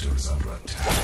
Turtles under attack.